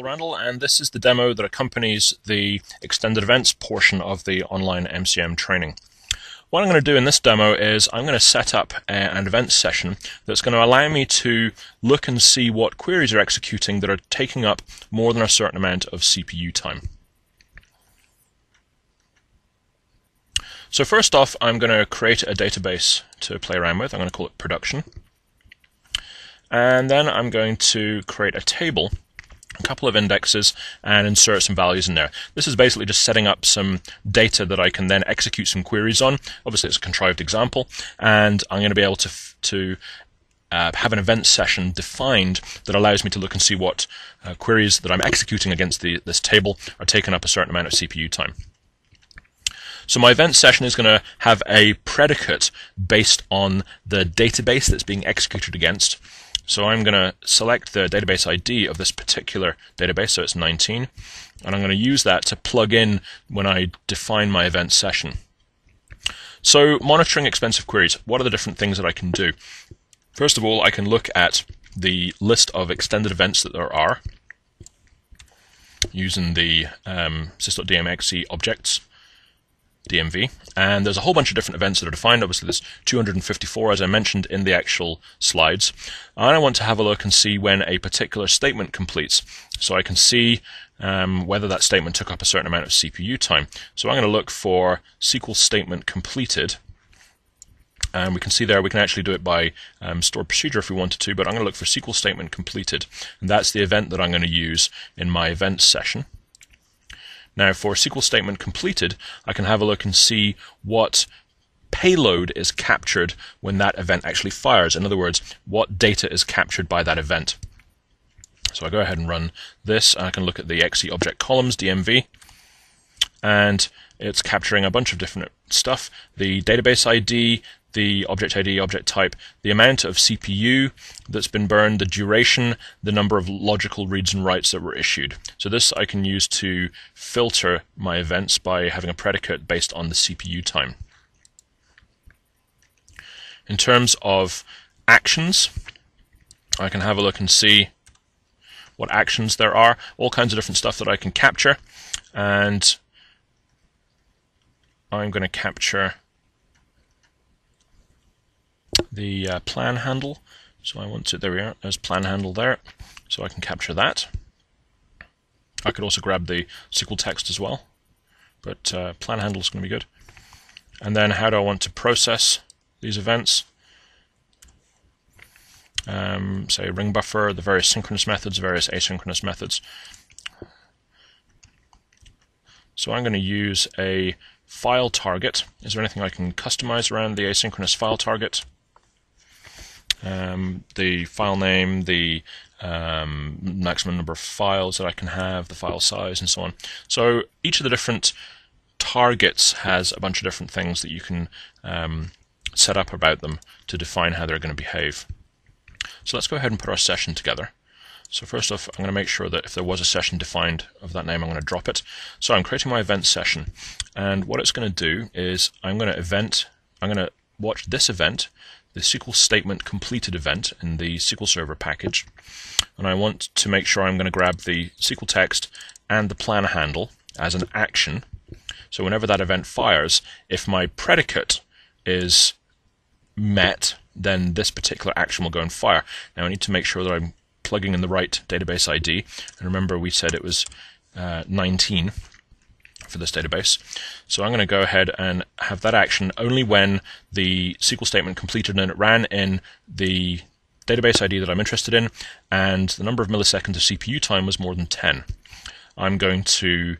Randal, and this is the demo that accompanies the extended events portion of the online MCM training. What I'm going to do in this demo is I'm going to set up an event session that's going to allow me to look and see what queries are executing that are taking up more than a certain amount of CPU time. So first off, I'm going to create a database to play around with. I'm going to call it production. And then I'm going to create a table a couple of indexes and insert some values in there. This is basically just setting up some data that I can then execute some queries on. Obviously, it's a contrived example, and I'm going to be able to to uh, have an event session defined that allows me to look and see what uh, queries that I'm executing against the, this table are taking up a certain amount of CPU time. So my event session is going to have a predicate based on the database that's being executed against. So I'm going to select the database ID of this particular database, so it's 19, and I'm going to use that to plug in when I define my event session. So monitoring expensive queries, what are the different things that I can do? First of all, I can look at the list of extended events that there are using the um, objects DMV. And there's a whole bunch of different events that are defined. Obviously, there's 254, as I mentioned in the actual slides. And I want to have a look and see when a particular statement completes. So I can see um, whether that statement took up a certain amount of CPU time. So I'm going to look for SQL statement completed. And we can see there we can actually do it by um, stored procedure if we wanted to, but I'm going to look for SQL statement completed. And that's the event that I'm going to use in my events session. Now for a SQL statement completed, I can have a look and see what payload is captured when that event actually fires. In other words, what data is captured by that event. So I go ahead and run this. I can look at the XE object columns, DMV, and it's capturing a bunch of different stuff. The database ID, the object ID, object type, the amount of CPU that's been burned, the duration, the number of logical reads and writes that were issued. So this I can use to filter my events by having a predicate based on the CPU time. In terms of actions, I can have a look and see what actions there are, all kinds of different stuff that I can capture, and I'm going to capture the uh, plan handle. So I want to, there we are, there's plan handle there. So I can capture that. I could also grab the SQL text as well, but uh, plan handle is going to be good. And then how do I want to process these events? Um, say ring buffer, the various synchronous methods, various asynchronous methods. So I'm going to use a file target. Is there anything I can customize around the asynchronous file target? Um, the file name, the um, maximum number of files that I can have, the file size, and so on. So each of the different targets has a bunch of different things that you can um, set up about them to define how they're going to behave. So let's go ahead and put our session together. So first off, I'm going to make sure that if there was a session defined of that name, I'm going to drop it. So I'm creating my event session, and what it's going to do is I'm going to event, I'm going to watch this event the SQL statement completed event in the SQL Server package. And I want to make sure I'm going to grab the SQL text and the plan handle as an action. So whenever that event fires, if my predicate is met, then this particular action will go and fire. Now I need to make sure that I'm plugging in the right database ID. And remember we said it was uh, 19 for this database. So I'm going to go ahead and have that action only when the SQL statement completed and it ran in the database ID that I'm interested in, and the number of milliseconds of CPU time was more than 10. I'm going to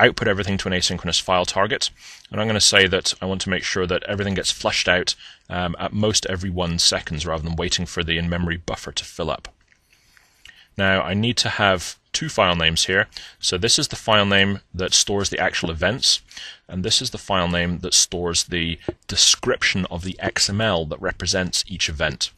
output everything to an asynchronous file target, and I'm going to say that I want to make sure that everything gets flushed out um, at most every one seconds rather than waiting for the in-memory buffer to fill up. Now I need to have two file names here. So this is the file name that stores the actual events, and this is the file name that stores the description of the XML that represents each event.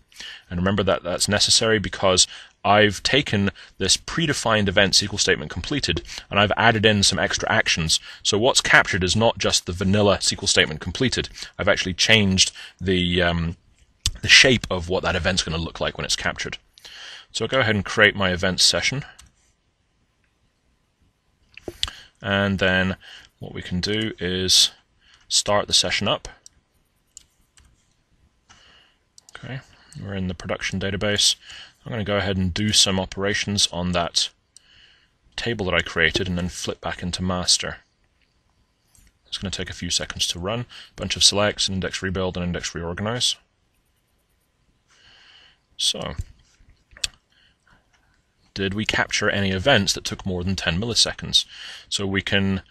And remember that that's necessary because I've taken this predefined event SQL statement completed and I've added in some extra actions. So what's captured is not just the vanilla SQL statement completed. I've actually changed the um, the shape of what that event's going to look like when it's captured. So I'll go ahead and create my events session. And then what we can do is start the session up. Okay, we're in the production database. I'm going to go ahead and do some operations on that table that I created and then flip back into master. It's going to take a few seconds to run. A Bunch of selects, an index rebuild, and index reorganize. So, did we capture any events that took more than 10 milliseconds? So we can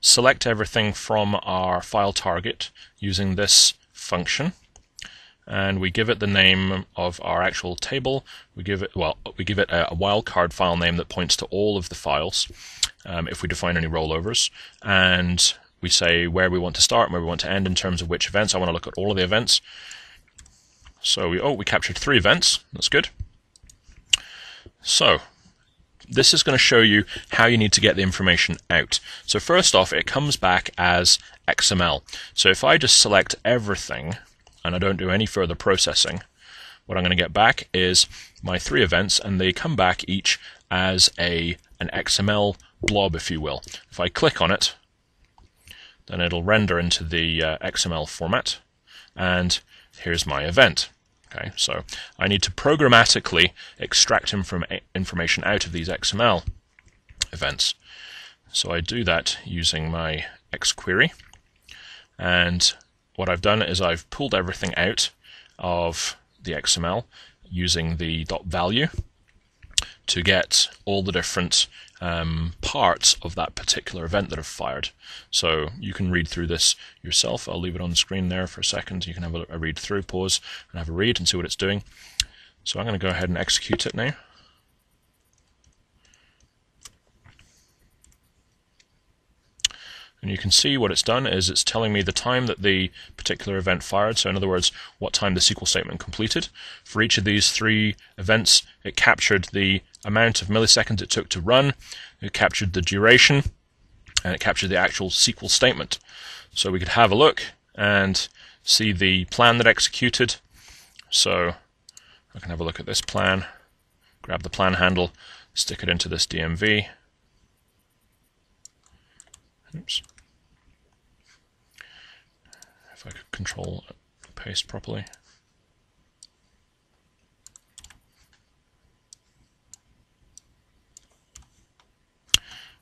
select everything from our file target using this function and we give it the name of our actual table. We give it well, we give it a, wildcard file name that points to all of the files um, if we define any rollovers, and we say where we want to start and where we want to end in terms of which events. I want to look at all of the events. So we oh we captured three events. That's good. So this is going to show you how you need to get the information out. So first off, it comes back as XML. So if I just select everything and I don't do any further processing, what I'm going to get back is my three events and they come back each as a an XML blob, if you will. If I click on it, then it'll render into the uh, XML format, and here's my event. Okay, so I need to programmatically extract inform information out of these XML events. So I do that using my XQuery, and what I've done is I've pulled everything out of the XML using the dot .value to get all the different um, parts of that particular event that have fired. So you can read through this yourself. I'll leave it on the screen there for a second. You can have a, a read through, pause, and have a read and see what it's doing. So I'm going to go ahead and execute it now. And you can see what it's done is it's telling me the time that the particular event fired. So in other words, what time the SQL statement completed. For each of these three events, it captured the amount of milliseconds it took to run, it captured the duration, and it captured the actual SQL statement. So we could have a look and see the plan that executed. So I can have a look at this plan, grab the plan handle, stick it into this DMV, Oops. If I could control paste properly.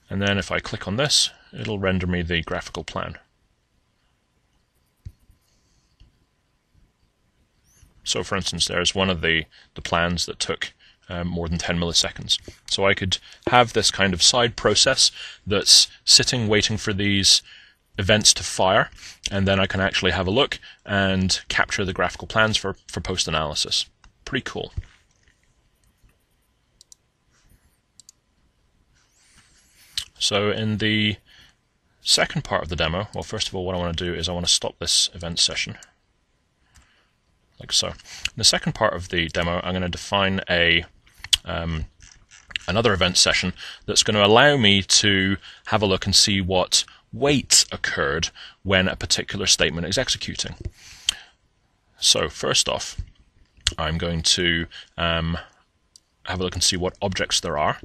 And then if I click on this, it'll render me the graphical plan. So for instance, there's one of the, the plans that took um, more than 10 milliseconds. So I could have this kind of side process that's sitting waiting for these events to fire, and then I can actually have a look and capture the graphical plans for, for post-analysis. Pretty cool. So in the second part of the demo, well first of all what I want to do is I want to stop this event session like so. In the second part of the demo I'm going to define a um, another event session that's going to allow me to have a look and see what wait occurred when a particular statement is executing. So first off, I'm going to um, have a look and see what objects there are.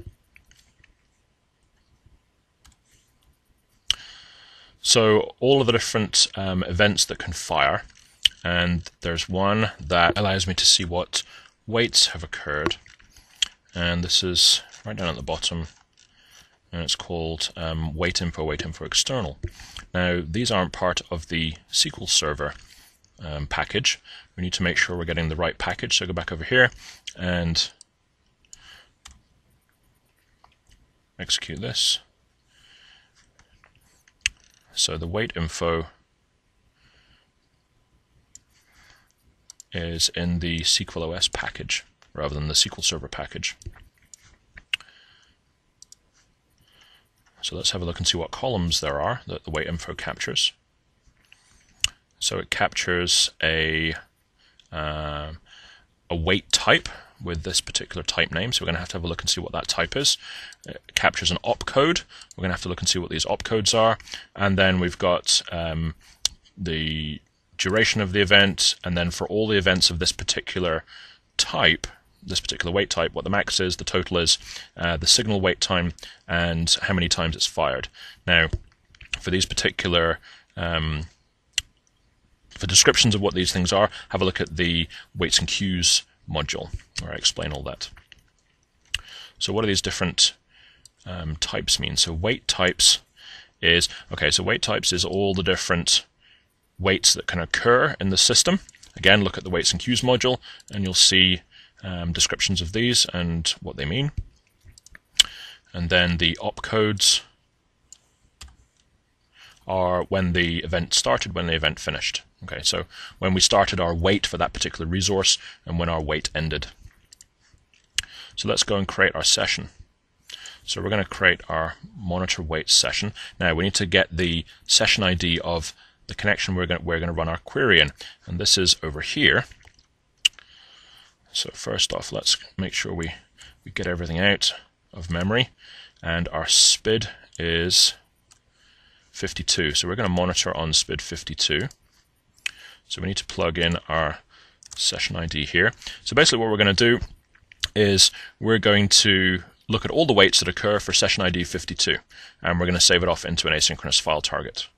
So all of the different um, events that can fire, and there's one that allows me to see what waits have occurred. And this is right down at the bottom and it's called um, wait info wait info external. Now these aren't part of the SQL server um, package. We need to make sure we're getting the right package. So go back over here and execute this so the wait info is in the SQL OS package rather than the SQL Server package. So let's have a look and see what columns there are that the wait info captures. So it captures a uh, a wait type with this particular type name. So we're going to have to have a look and see what that type is. It captures an opcode. We're going to have to look and see what these opcodes are. And then we've got um, the duration of the event. And then for all the events of this particular type, this particular wait type, what the max is, the total is, uh, the signal wait time, and how many times it's fired. Now, for these particular um, for descriptions of what these things are, have a look at the waits and queues module, where I explain all that. So what do these different um, types mean? So wait types is, okay, so wait types is all the different waits that can occur in the system. Again, look at the waits and queues module, and you'll see um, descriptions of these and what they mean. And then the opcodes are when the event started, when the event finished. Okay, so when we started our wait for that particular resource and when our wait ended. So let's go and create our session. So we're going to create our monitor wait session. Now we need to get the session ID of the connection we're going to, we're going to run our query in. And this is over here. So first off, let's make sure we, we get everything out of memory. And our SPID is 52. So we're going to monitor on SPID 52. So we need to plug in our session ID here. So basically what we're going to do is we're going to look at all the waits that occur for session ID 52 and we're going to save it off into an asynchronous file target.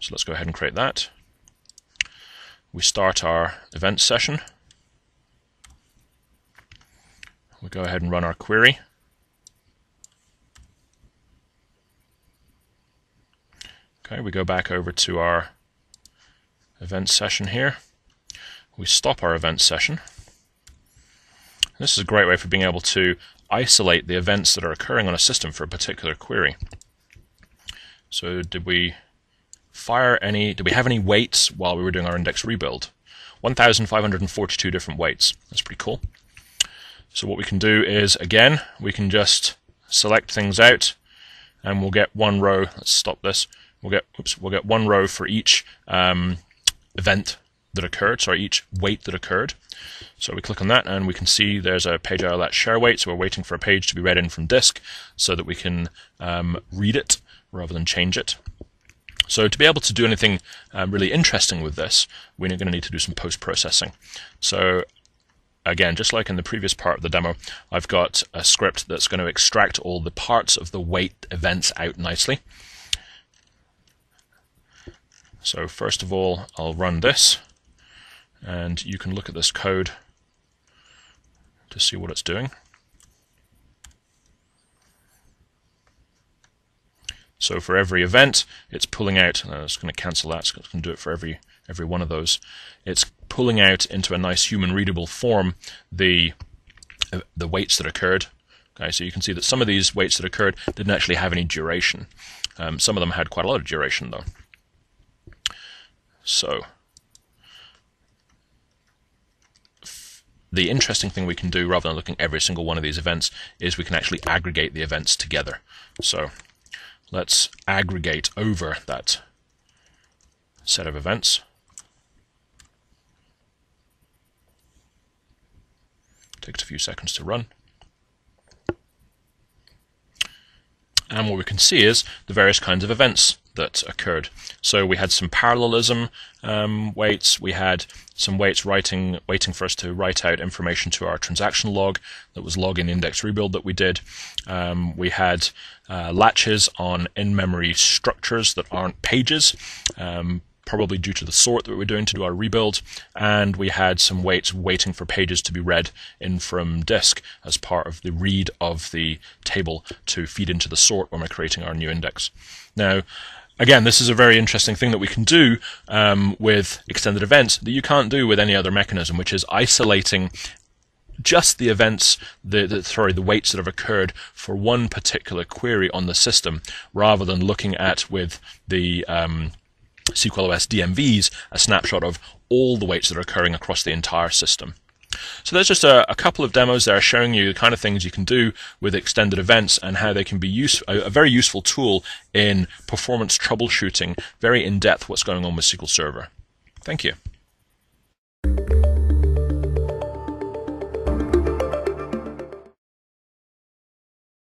So let's go ahead and create that. We start our event session. We go ahead and run our query. Okay, we go back over to our event session here. We stop our event session. This is a great way for being able to isolate the events that are occurring on a system for a particular query. So did we fire any, did we have any waits while we were doing our index rebuild? 1,542 different waits. That's pretty cool. So what we can do is, again, we can just select things out and we'll get one row. Let's stop this. We'll get, oops, we'll get one row for each um, event that occurred, sorry, each wait that occurred. So we click on that and we can see there's a page ILS share wait, so we're waiting for a page to be read in from disk so that we can um, read it rather than change it. So to be able to do anything um, really interesting with this, we're going to need to do some post-processing. So again, just like in the previous part of the demo, I've got a script that's going to extract all the parts of the wait events out nicely. So first of all, I'll run this, and you can look at this code to see what it's doing. So for every event, it's pulling out, uh, it's going to cancel that, so it's going to do it for every, every one of those. It's pulling out into a nice human readable form the, the waits that occurred. Okay, so you can see that some of these waits that occurred didn't actually have any duration. Um, some of them had quite a lot of duration though. So the interesting thing we can do rather than looking at every single one of these events is we can actually aggregate the events together. So let's aggregate over that set of events. Takes a few seconds to run. And what we can see is the various kinds of events that occurred. So we had some parallelism um, waits. We had some waits writing, waiting for us to write out information to our transaction log that was logging the index rebuild that we did. Um, we had uh, latches on in-memory structures that aren't pages. Um, probably due to the sort that we were doing to do our rebuild, and we had some waits waiting for pages to be read in from disk as part of the read of the table to feed into the sort when we're creating our new index. Now, again, this is a very interesting thing that we can do um, with extended events that you can't do with any other mechanism, which is isolating just the events, the, the, sorry, the waits that have occurred for one particular query on the system, rather than looking at with the um, SQLOS DMVs a snapshot of all the waits that are occurring across the entire system. So there's just a, a, couple of demos there showing you the kind of things you can do with extended events and how they can be use, a, a very useful tool in performance troubleshooting, very in-depth what's going on with SQL Server. Thank you.